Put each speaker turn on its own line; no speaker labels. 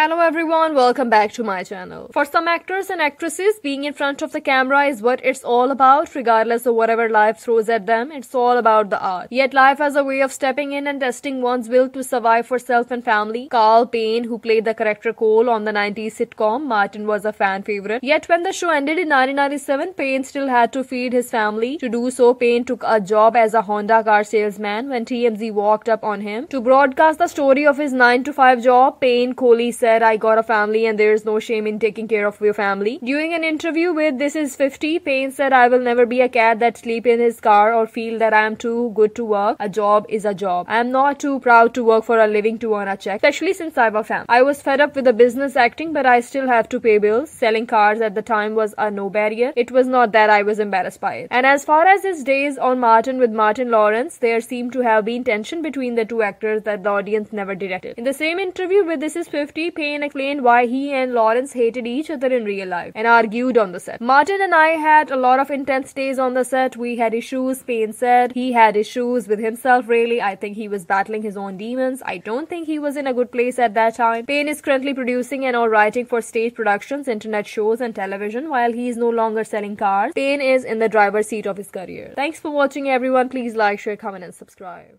Hello everyone, welcome back to my channel. For some actors and actresses, being in front of the camera is what it's all about, regardless of whatever life throws at them. It's all about the art. Yet life has a way of stepping in and testing one's will to survive for self and family. Carl Payne, who played the character Cole on the 90s sitcom Martin, was a fan favorite. Yet when the show ended in 1997, Payne still had to feed his family. To do so, Payne took a job as a Honda car salesman when TMZ walked up on him. To broadcast the story of his 9 to 5 job, Payne Coley said, I got a family and there is no shame in taking care of your family. During an interview with This Is 50, Payne said, I will never be a cat that sleep in his car or feel that I am too good to work. A job is a job. I am not too proud to work for a living to earn a check, especially since I have a family. I was fed up with the business acting, but I still have to pay bills. Selling cars at the time was a no barrier. It was not that I was embarrassed by it. And as far as his days on Martin with Martin Lawrence, there seemed to have been tension between the two actors that the audience never detected. In the same interview with This Is 50, Payne explained why he and Lawrence hated each other in real life and argued on the set. Martin and I had a lot of intense days on the set. We had issues, Payne said. He had issues with himself, really. I think he was battling his own demons. I don't think he was in a good place at that time. Payne is currently producing and or writing for stage productions, internet shows, and television while he is no longer selling cars. Payne is in the driver's seat of his career. Thanks for watching, everyone. Please like, share, comment, and subscribe.